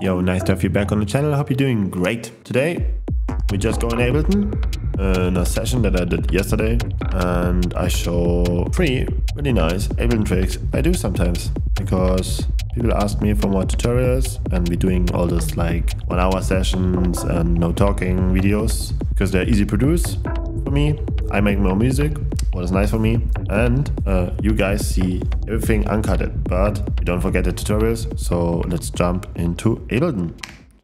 Yo, nice to have you back on the channel. I hope you're doing great. Today, we just go in Ableton uh, in a session that I did yesterday and I show three really nice Ableton tricks I do sometimes because people ask me for more tutorials and we're doing all this like one hour sessions and no talking videos because they're easy to produce for me. I make more music, what is nice for me, and uh, you guys see everything uncutted. But don't forget the tutorials, so let's jump into Ableton.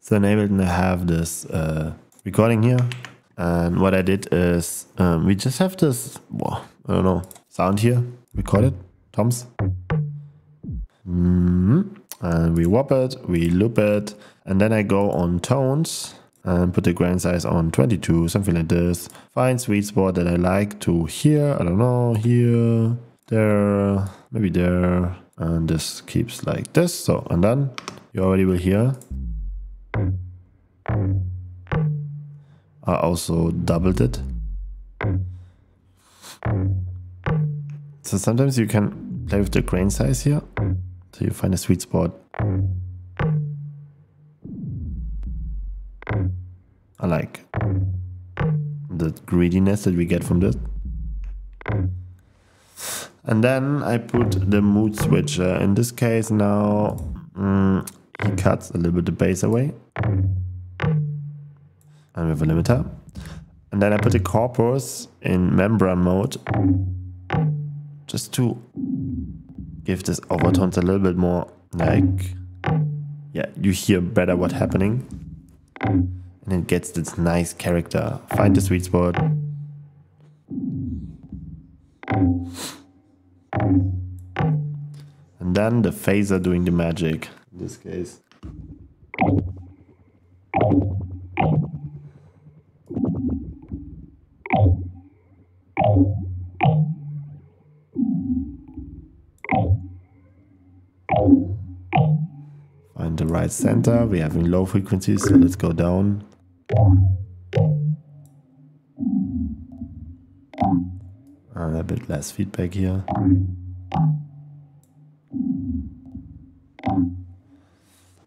So in Ableton I have this uh, recording here, and what I did is um, we just have this, well, I don't know, sound here, recorded, toms. Mm -hmm. And we warp it, we loop it, and then I go on tones and put the grain size on 22, something like this. Find sweet spot that I like to here, I don't know, here, there, maybe there, and this keeps like this. So, and then you already will hear. I also doubled it. So sometimes you can play with the grain size here. So you find a sweet spot. I like the greediness that we get from this. And then I put the mood switcher. In this case now, mm, he cuts a little bit the bass away. And have a limiter. And then I put the corpus in membrane mode just to give this overtones a little bit more like, yeah, you hear better what's happening and it gets this nice character. Find the sweet spot. And then the phaser doing the magic in this case. Find the right center. We're having low frequencies, so let's go down. Ah, A bit less feedback here.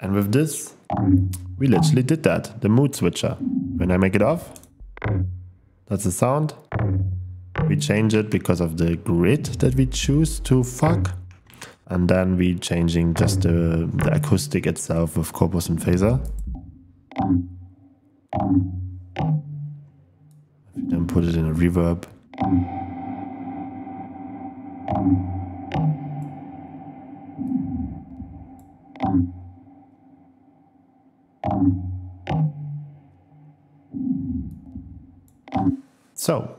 And with this, we literally did that, the mood switcher. When I make it off, that's the sound. We change it because of the grid that we choose to fuck. And then we changing just the, the acoustic itself with corpus and phaser. Then put it in a reverb. So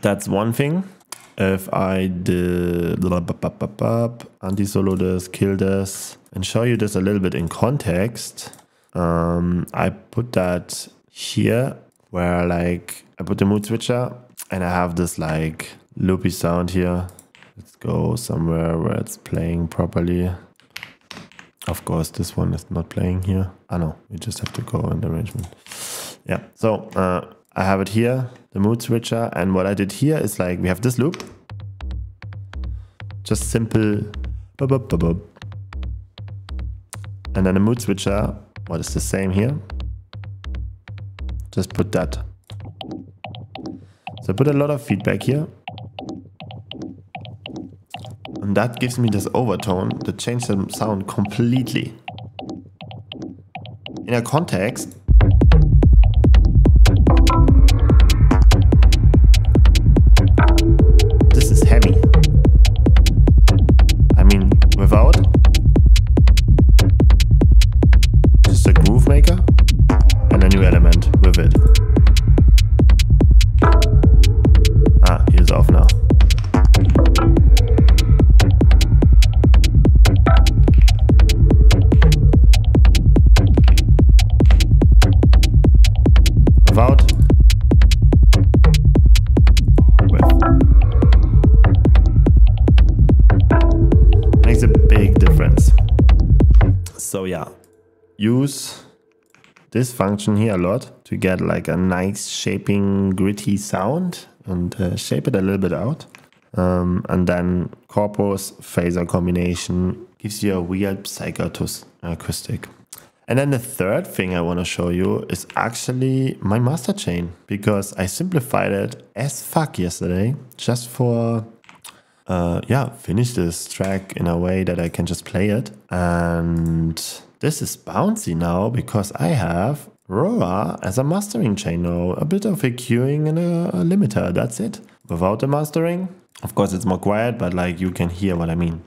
that's one thing. If I did anti-solo this, kill this, and show you this a little bit in context, um, I put that here where like I put the mood switcher and I have this like loopy sound here. Let's go somewhere where it's playing properly. Of course, this one is not playing here. I ah, know, we just have to go in the arrangement. Yeah, so uh, I have it here, the mood switcher. And what I did here is like, we have this loop. Just simple. And then the mood switcher, what is the same here? Just put that. So I put a lot of feedback here. And that gives me this overtone that changes the sound completely. In a context, Yeah, use this function here a lot to get like a nice shaping gritty sound and uh, shape it a little bit out. Um, and then corpus phaser combination gives you a weird psycho acoustic. And then the third thing I want to show you is actually my master chain because I simplified it as fuck yesterday just for uh, yeah, finish this track in a way that I can just play it. And this is bouncy now because I have Roar as a mastering chain. A bit of EQing and a, a limiter, that's it. Without the mastering, of course it's more quiet, but like you can hear what I mean.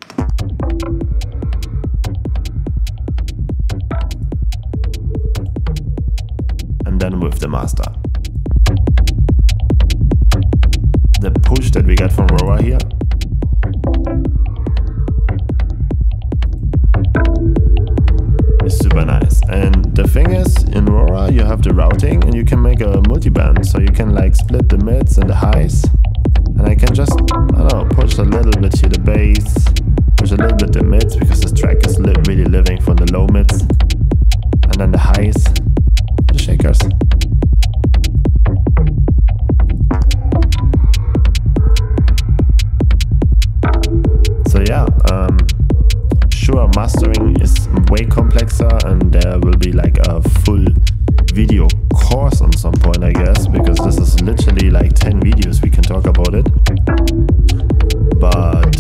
And then with the master. The push that we got from Roar here nice. And the thing is, in Roar you have the routing and you can make a multiband. So you can like split the mids and the highs. And I can just, I don't know, push a little bit here the bass, push a little bit the mids because this track is li really living from the low mids. And then the highs, the shakers. Is way complexer and there will be like a full video course on some point I guess because this is literally like 10 videos we can talk about it. But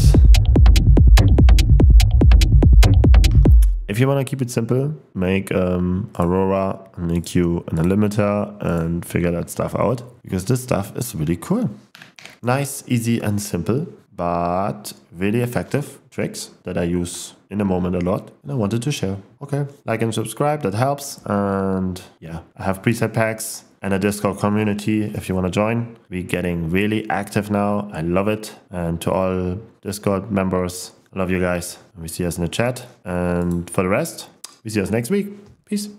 if you want to keep it simple make um, Aurora an EQ and a limiter and figure that stuff out because this stuff is really cool. Nice easy and simple but really effective tricks that I use in the moment a lot and I wanted to share. Okay, like and subscribe, that helps. And yeah, I have preset packs and a Discord community if you want to join. We're getting really active now. I love it. And to all Discord members, I love you guys. And we see us in the chat. And for the rest, we see us next week. Peace.